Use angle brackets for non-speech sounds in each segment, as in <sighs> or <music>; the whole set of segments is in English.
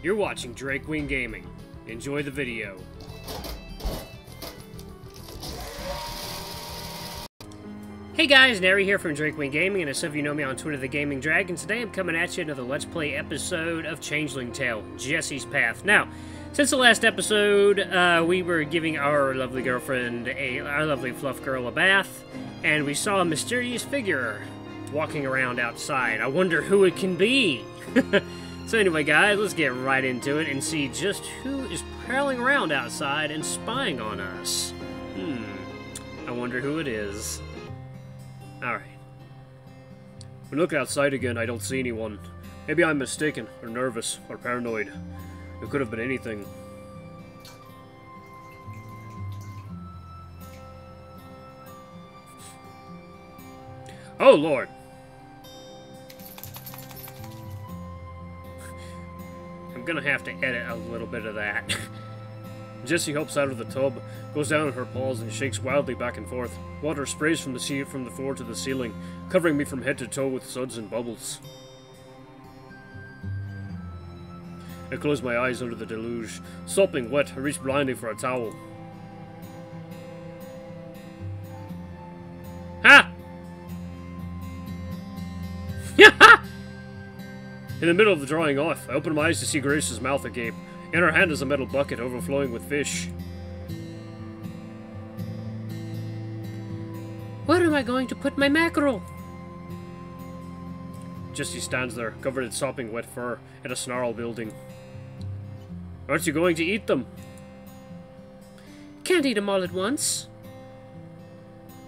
You're watching Drake Drakewing Gaming. Enjoy the video. Hey guys, Nary here from Drake Drakewing Gaming, and as some of you know me on Twitter, The Gaming Dragon. Today I'm coming at you another Let's Play episode of Changeling Tale, Jessie's Path. Now, since the last episode, uh, we were giving our lovely girlfriend, a, our lovely fluff girl, a bath, and we saw a mysterious figure walking around outside. I wonder who it can be. <laughs> so anyway, guys, let's get right into it and see just who is prowling around outside and spying on us. Hmm, I wonder who it is. Alright. When I look outside again, I don't see anyone. Maybe I'm mistaken, or nervous, or paranoid. It could have been anything. Oh, Lord! Gonna have to edit a little bit of that. <laughs> Jessie hops out of the tub, goes down on her paws, and shakes wildly back and forth. Water sprays from the sea from the floor to the ceiling, covering me from head to toe with suds and bubbles. I close my eyes under the deluge. Sopping wet, I reach blindly for a towel. In the middle of the drawing off, I open my eyes to see Grace's mouth agape. In her hand is a metal bucket overflowing with fish. Where am I going to put my mackerel? Jessie stands there, covered in sopping wet fur, at a snarl building. Aren't you going to eat them? Can't eat 'em all at once.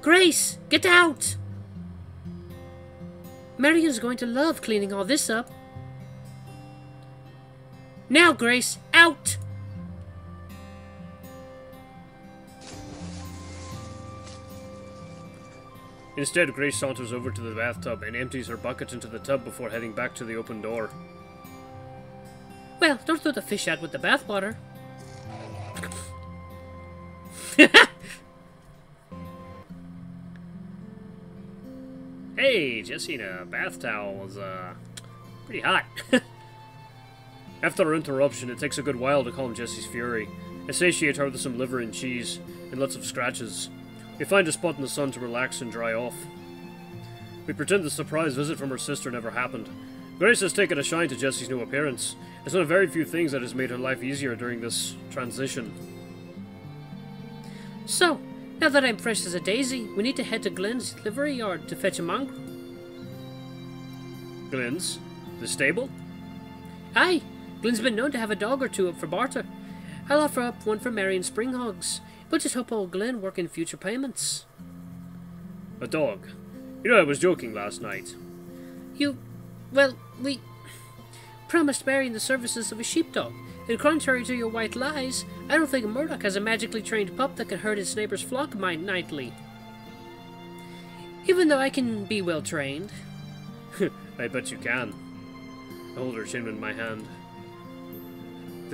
Grace, get out! Marion's going to love cleaning all this up. Now, Grace, out! Instead, Grace saunters over to the bathtub and empties her bucket into the tub before heading back to the open door. Well, don't throw the fish out with the bathwater. <laughs> hey, Jessina, bath towel was, uh, pretty hot. <laughs> After our interruption, it takes a good while to calm Jessie's fury. I satiate her with some liver and cheese, and lots of scratches. We find a spot in the sun to relax and dry off. We pretend the surprise visit from her sister never happened. Grace has taken a shine to Jessie's new appearance. It's one of very few things that has made her life easier during this transition. So, now that I'm fresh as a daisy, we need to head to Glenn's livery yard to fetch a mongrel. Glenn's? The stable? Aye, Glenn's been known to have a dog or two up for barter. I'll offer up one for Marion Springhogs, but just hope old Glenn work in future payments. A dog? You know I was joking last night. You, well, we promised Marion the services of a sheepdog. And contrary to your white lies, I don't think Murdoch has a magically trained pup that can herd his neighbor's flock mind nightly. Even though I can be well trained. <laughs> I bet you can. I hold her chin in my hand.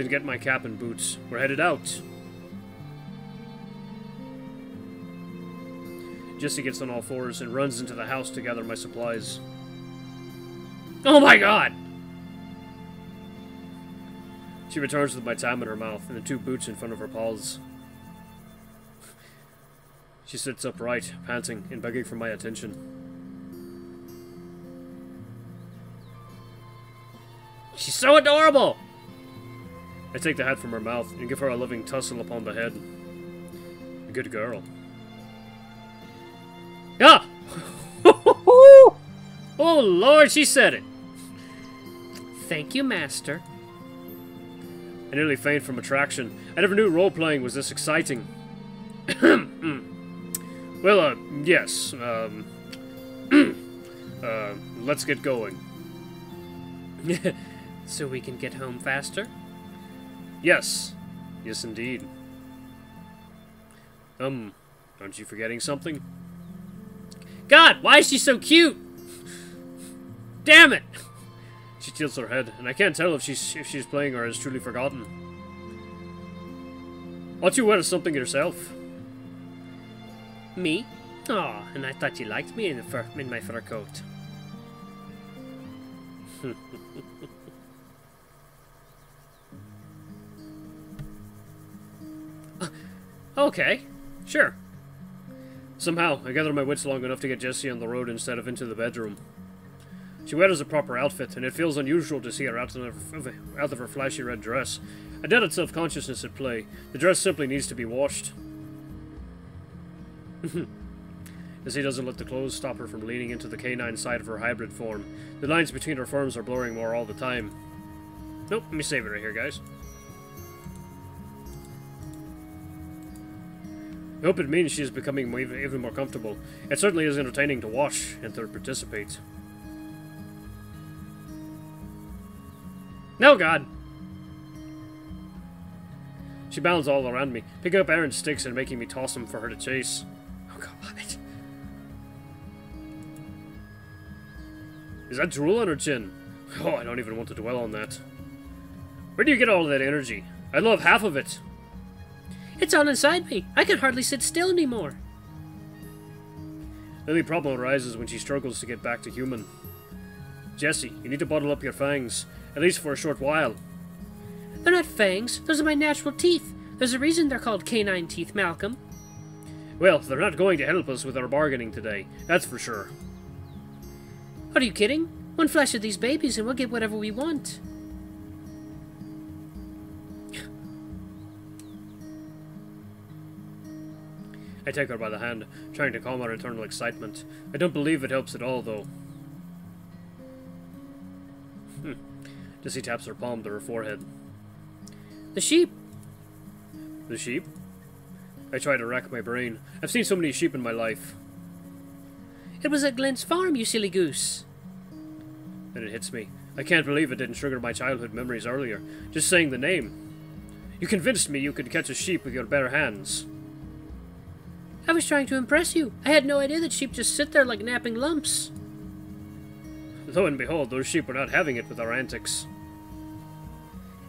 Then get my cap and boots. We're headed out. Jessie gets on all fours and runs into the house to gather my supplies. Oh my god! She returns with my tam in her mouth and the two boots in front of her paws. She sits upright, panting and begging for my attention. She's so adorable! I take the hat from her mouth and give her a loving tussle upon the head. A good girl. Ah! <laughs> oh, Lord, she said it! Thank you, Master. I nearly faint from attraction. I never knew role-playing was this exciting. <clears throat> well, uh, yes, um... <clears throat> uh, let's get going. <laughs> so we can get home faster? Yes. Yes, indeed. Um, aren't you forgetting something? God, why is she so cute? Damn it! She tilts her head, and I can't tell if she's if she's playing or has truly forgotten. Aren't you wear something yourself? Me? Oh, and I thought you liked me in, the fur, in my fur coat. <laughs> Okay, sure. Somehow, I gather my wits long enough to get Jessie on the road instead of into the bedroom. She wears a proper outfit, and it feels unusual to see her out of, her, out of her flashy red dress. A dead of self-consciousness at play. The dress simply needs to be washed. <laughs> As doesn't let the clothes stop her from leaning into the canine side of her hybrid form. The lines between her forms are blurring more all the time. Nope, let me save it right here, guys. I hope it means she is becoming even more comfortable. It certainly is entertaining to watch and to participate. No, God! She bounds all around me, picking up Aaron's sticks and making me toss them for her to chase. Oh, God. Is that drool on her chin? Oh, I don't even want to dwell on that. Where do you get all that energy? I'd love half of it. It's all inside me. I can hardly sit still anymore. The only problem arises when she struggles to get back to human. Jessie, you need to bottle up your fangs, at least for a short while. They're not fangs. Those are my natural teeth. There's a reason they're called canine teeth, Malcolm. Well, they're not going to help us with our bargaining today, that's for sure. Are you kidding? One flash of these babies and we'll get whatever we want. I take her by the hand, trying to calm her eternal excitement. I don't believe it helps at all, though. Hmm. Taps her palm to her forehead. The sheep. The sheep? I try to rack my brain. I've seen so many sheep in my life. It was at Glenn's farm, you silly goose. Then it hits me. I can't believe it didn't trigger my childhood memories earlier. Just saying the name. You convinced me you could catch a sheep with your bare hands. I was trying to impress you. I had no idea that sheep just sit there like napping lumps. Lo and behold, those sheep were not having it with our antics.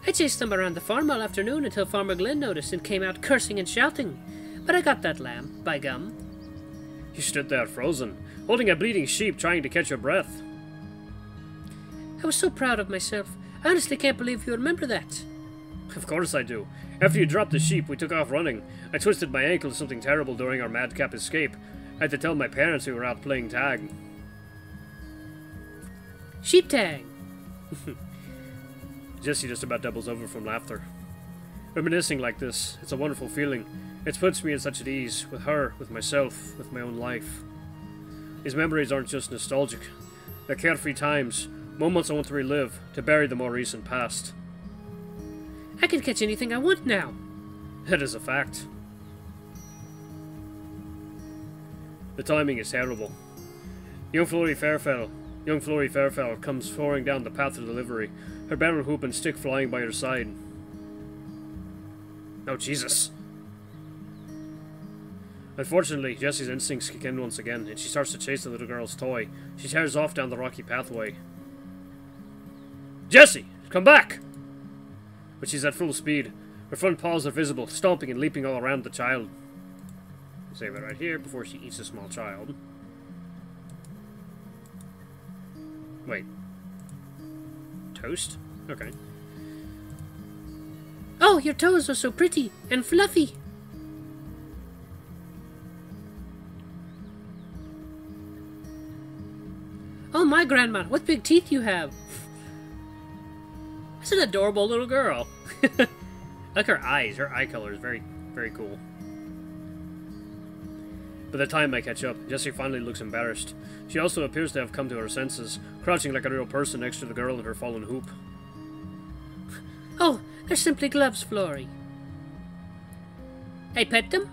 I chased them around the farm all afternoon until Farmer Glenn noticed and came out cursing and shouting. But I got that lamb, by gum. You stood there frozen, holding a bleeding sheep trying to catch your breath. I was so proud of myself. I honestly can't believe you remember that. Of course I do. After you dropped the sheep, we took off running. I twisted my ankle something terrible during our madcap escape. I had to tell my parents we were out playing tag. Sheep tag! <laughs> Jessie just about doubles over from laughter. Reminiscing like this, it's a wonderful feeling. It puts me at such at ease, with her, with myself, with my own life. These memories aren't just nostalgic. They're carefree times, moments I want to relive, to bury the more recent past. I can catch anything I want now. That is a fact. The timing is terrible. Young Florrie Fairfell, young Florrie Fairfell comes soaring down the path of delivery, her barrel hoop and stick flying by her side. Oh, Jesus. Unfortunately, Jessie's instincts kick in once again, and she starts to chase the little girl's toy. She tears off down the rocky pathway. Jessie! Come back! But she's at full speed. Her front paws are visible, stomping and leaping all around the child. Save it right here before she eats a small child. Wait. Toast? Okay. Oh, your toes are so pretty and fluffy. Oh, my grandma, what big teeth you have. That's an adorable little girl. <laughs> like her eyes. Her eye color is very, very cool. By the time I catch up, Jessie finally looks embarrassed. She also appears to have come to her senses, crouching like a real person next to the girl in her fallen hoop. <laughs> Oh, they're simply gloves, Florrie. I pet them?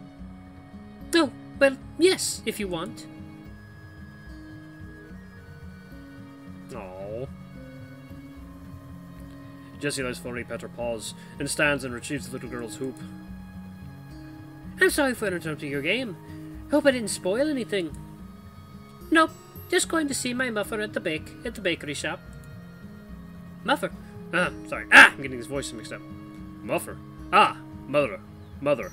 <laughs> oh, well, yes, if you want. Oh. Jessie lets Florrie pet her paws, and stands and retrieves the little girl's hoop. I'm sorry for interrupting your game. Hope I didn't spoil anything. Nope, just going to see my muffer at the bake at the bakery shop. Muffer? Ah, sorry. Ah, I'm getting his voices mixed up. Muffer. Ah, mother. Mother.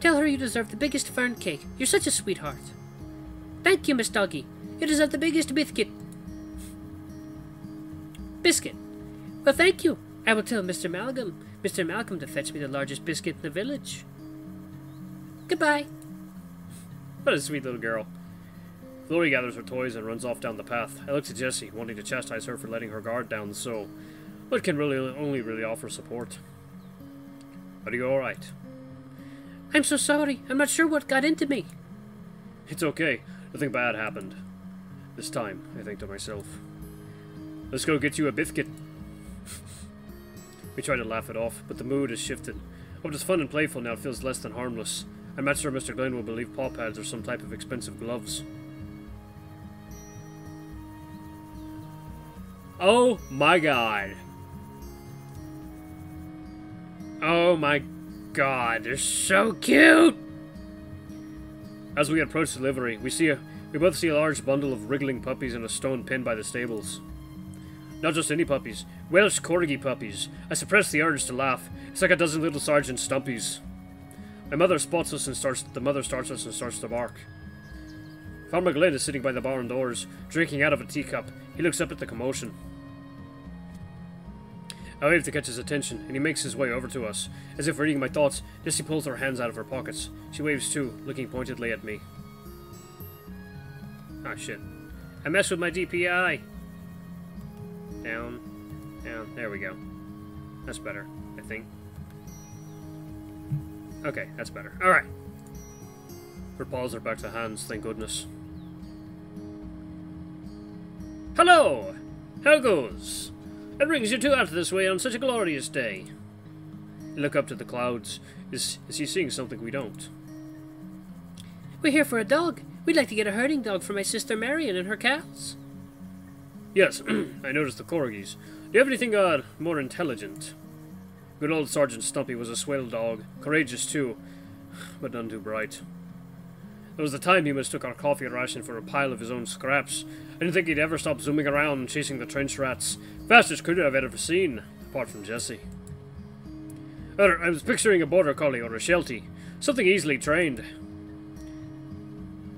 Tell her you deserve the biggest fern cake. You're such a sweetheart. Thank you, Miss Doggy. You deserve the biggest biscuit. Biscuit. Well, thank you. I will tell Mr. Malcolm. Mr. Malcolm to fetch me the largest biscuit in the village. Goodbye. What a sweet little girl. Florrie gathers her toys and runs off down the path. I look to Jessie, wanting to chastise her for letting her guard down so, but can really only really offer support. Are you alright? I'm so sorry. I'm not sure what got into me. It's okay. Nothing bad happened. This time, I think to myself. Let's go get you a biscuit. we try to laugh it off, but the mood has shifted. What was fun and playful now feels less than harmless. I'm not sure Mr. Glenn will believe paw pads are some type of expensive gloves. Oh my god. Oh my god, they're so cute! As we approach the livery, we see a we both see a large bundle of wriggling puppies in a stone pen by the stables. Not just any puppies, Welsh corgi puppies. I suppress the urge to laugh. It's like a dozen little Sergeant Stumpies. My mother spots us and starts. The mother starts us and starts to bark. Farmer Glenn is sitting by the barn doors, drinking out of a teacup. He looks up at the commotion. I wave to catch his attention, and he makes his way over to us. As if reading my thoughts, Jessie pulls her hands out of her pockets. She waves too, looking pointedly at me. Ah, shit. I messed with my DPI. Down. Down. There we go. That's better, I think. Okay, that's better. Alright. Her paws are back to hands, thank goodness. Hello! How goes? It brings you two out of this way on such a glorious day? You look up to the clouds. Is, is he seeing something we don't? We're here for a dog. We'd like to get a herding dog for my sister Marion and her cows. Yes, <clears throat> I noticed the corgis. Do you have anything, uh, more intelligent? Good old Sergeant Stumpy was a swell dog. Courageous, too. <sighs> But none too bright. There was the time he mistook our coffee ration for a pile of his own scraps. I didn't think he'd ever stop zooming around chasing the trench rats. Fastest critter I've ever seen, apart from Jessie. I was picturing a border collie or a sheltie. Something easily trained.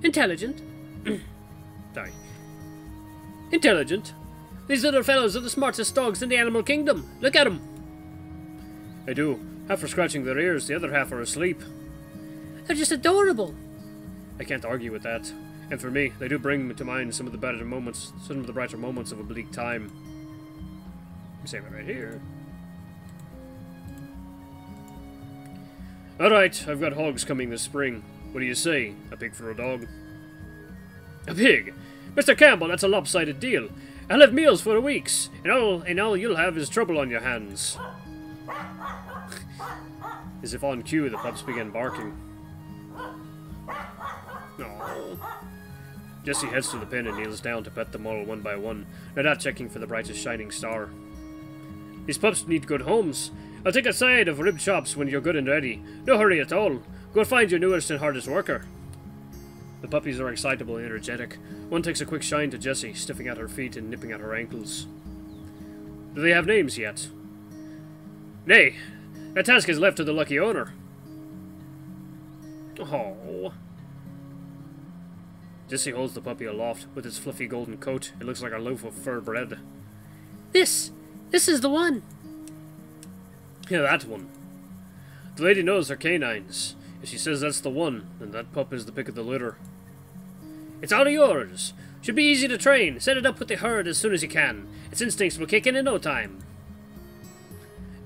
Intelligent. <clears throat> Sorry. Intelligent. These little fellows are the smartest dogs in the animal kingdom. Look at them. I do. Half are scratching their ears, the other half are asleep. They're just adorable. I can't argue with that. And for me, they do bring to mind some of the better moments, some of the brighter moments of a bleak time. Save it right here. Alright, I've got hogs coming this spring. What do you say? A pig for a dog? A pig? Mr. Campbell, that's a lopsided deal. I'll have meals for weeks, and all, and all you'll have is trouble on your hands. <laughs> As if on cue, the pups begin barking. No. Jessie heads to the pen and kneels down to pet them all one by one, not checking for the brightest shining star. These pups need good homes. I'll take a side of rib chops when you're good and ready. No hurry at all. Go find your newest and hardest worker. The puppies are excitable and energetic. One takes a quick shine to Jessie, sniffing at her feet and nipping at her ankles. Do they have names yet? Nay, that task is left to the lucky owner. Oh. Jessie holds the puppy aloft. With its fluffy golden coat, it looks like a loaf of fur bread. This! This is the one! Yeah, that one. The lady knows her canines. If she says that's the one, then that pup is the pick of the litter. It's all yours. Should be easy to train. Set it up with the herd as soon as you can. Its instincts will kick in in no time.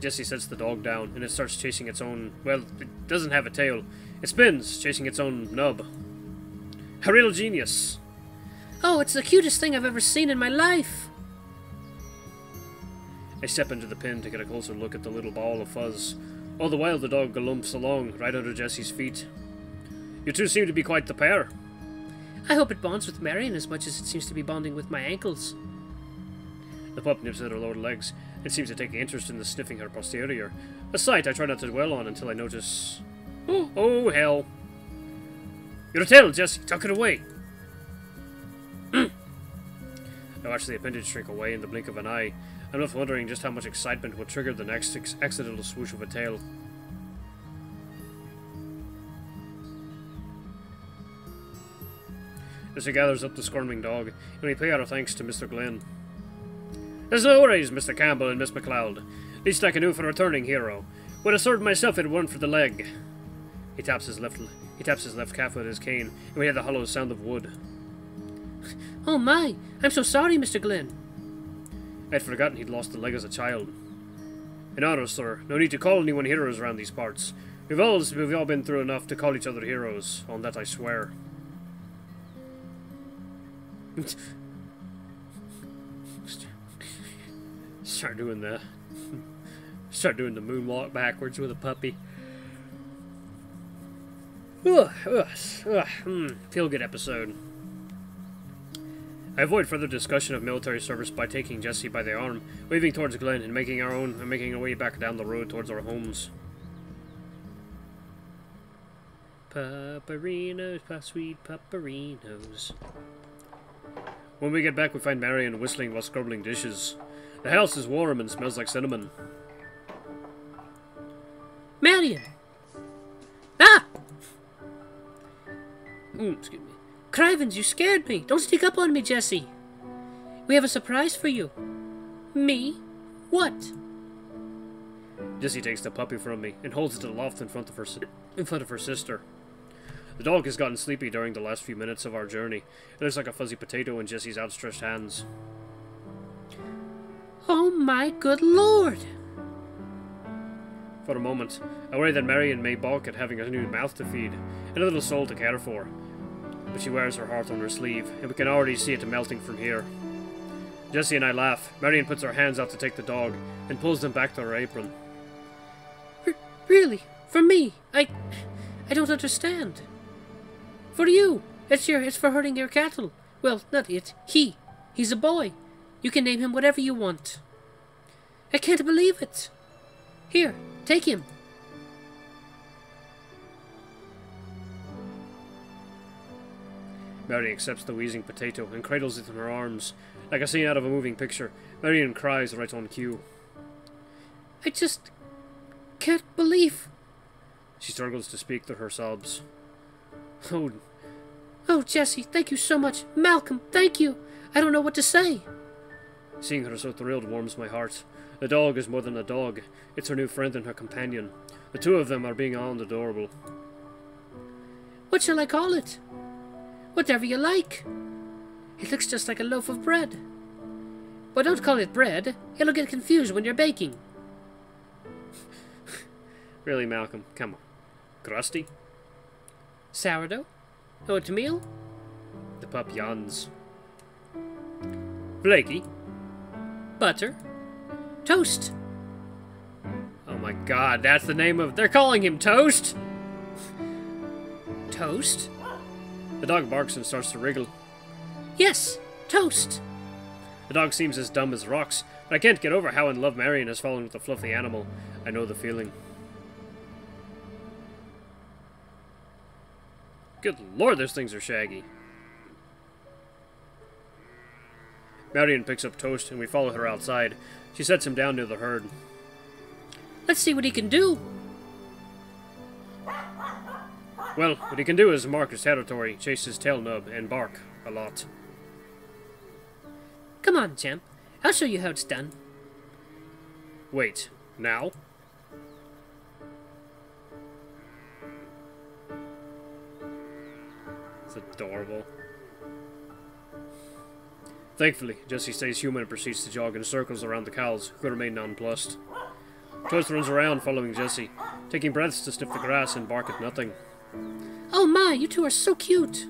Jessie sets the dog down, and it starts chasing its own... Well, it doesn't have a tail. It spins, chasing its own nub. A real genius. Oh, it's the cutest thing I've ever seen in my life. I step into the pen to get a closer look at the little ball of fuzz. All the while the dog galumps along, right under Jessie's feet. You two seem to be quite the pair. I hope it bonds with Marion as much as it seems to be bonding with my ankles. The pup nips at her lower legs and seems to take interest in the sniffing her posterior. A sight I try not to dwell on until I notice... Oh, oh hell. Your tail, Jessie. Tuck it away. Mm. I watch the appendage shrink away in the blink of an eye, I'm left wondering just how much excitement will trigger the next accidental swoosh of a tail. As he gathers up the squirming dog, and we pay our thanks to Mr. Glenn. There's no worries, Mr. Campbell and Miss McLeod. Least I can do for a returning hero. Would have served myself if it weren't for the leg. He taps his left he taps his left calf with his cane, and we hear the hollow sound of wood. <laughs> Oh my! I'm so sorry, Mr. Glenn. I'd forgotten he'd lost a leg as a child. In honor, sir, no need to call anyone heroes around these parts. We've all, we've all been through enough to call each other heroes. On that I swear. Start doing the... Start doing the moonwalk backwards with a puppy. Ugh, ugh, ugh, mm, feel good episode. I avoid further discussion of military service by taking Jessie by the arm, waving towards Glenn, and making our own and making our way back down the road towards our homes. Papparinos, pa sweet papparinos. When we get back, we find Marion whistling while scrubbing dishes. The house is warm and smells like cinnamon. Marion! Ah! Mm, excuse me. Crivens, you scared me. Don't sneak up on me, Jessie. We have a surprise for you. Me? What? Jessie takes the puppy from me and holds it aloft in front of her in front of her sister. The dog has gotten sleepy during the last few minutes of our journey. It looks like a fuzzy potato in Jessie's outstretched hands. Oh my good lord! For a moment, I worry that Marion may balk at having a new mouth to feed and a little soul to care for but she wears her heart on her sleeve, and we can already see it melting from here. Jessie and I laugh. Marion puts her hands out to take the dog, and pulls them back to her apron. R really? For me? I... I don't understand. For you. It's your... It's for herding your cattle. Well, not it. He. He's a boy. You can name him whatever you want. I can't believe it. Here, take him. Mary accepts the wheezing potato and cradles it in her arms. Like a scene out of a moving picture, Marion cries right on cue. I just can't believe. She struggles to speak through her sobs. Oh. Oh, Jessie, thank you so much. Malcolm, thank you. I don't know what to say. Seeing her so thrilled warms my heart. The dog is more than a dog. It's her new friend and her companion. The two of them are being all adorable. What shall I call it? Whatever you like. It looks just like a loaf of bread. But don't call it bread. It'll get confused when you're baking. really, Malcolm? Come on. Crusty? Sourdough? Oatmeal? The pup yawns. Flaky? Butter? Toast? Oh my god, that's the name of... They're calling him Toast? Toast? The dog barks and starts to wriggle. Yes, toast. The dog seems as dumb as rocks, but I can't get over how in love Marion has fallen with the fluffy animal. I know the feeling. Good lord, those things are shaggy. Marion picks up Toast, and we follow her outside. She sets him down near the herd. Let's see what he can do. Well, what he can do is mark his territory, chase his tail nub, and bark a lot. Come on, champ. I'll show you how it's done. Wait, now? It's adorable. Thankfully, Jessie stays human and proceeds to jog in circles around the cows, who remain nonplussed. Toast runs around following Jessie, taking breaths to sniff the grass and bark at nothing. Oh my, you two are so cute!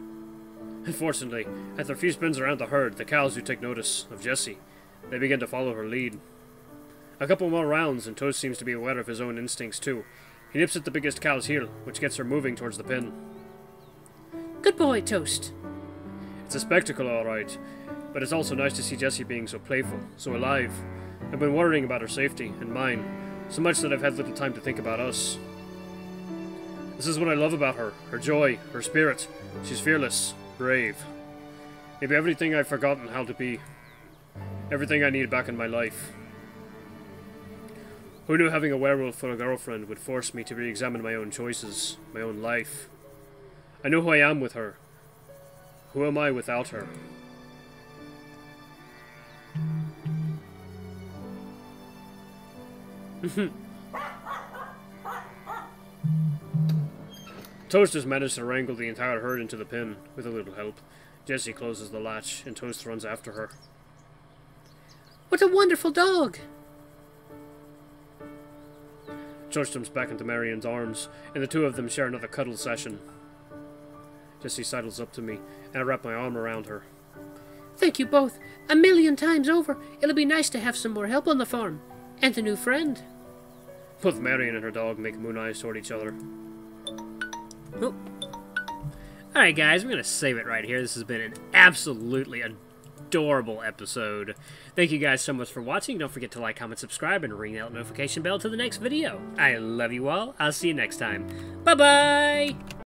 Unfortunately, after a few spins around the herd, the cows do take notice of Jessie. They begin to follow her lead. A couple more rounds, and Toast seems to be aware of his own instincts too. He nips at the biggest cow's heel, which gets her moving towards the pen. Good boy, Toast. It's a spectacle, all right, but it's also nice to see Jessie being so playful, so alive. I've been worrying about her safety, and mine, so much that I've had little time to think about us. This is what I love about her her joy, her spirit. She's fearless, brave. Maybe everything I've forgotten how to be. Everything I need back in my life. Who knew having a werewolf for a girlfriend would force me to re examine my own choices, my own life? I know who I am with her. Who am I without her? <laughs> Toast has managed to wrangle the entire herd into the pen, with a little help. Jessie closes the latch, and Toast runs after her. What a wonderful dog! George jumps back into Marion's arms, and the two of them share another cuddle session. Jessie sidles up to me, and I wrap my arm around her. Thank you both. A million times over. It'll be nice to have some more help on the farm. And a new friend. Both Marion and her dog make moon eyes toward each other. Oh. Alright, guys, we're going to save it right here. This has been an absolutely adorable episode. Thank you guys so much for watching. Don't forget to like, comment, subscribe, and ring that notification bell to the next video. I love you all. I'll see you next time. Bye-bye!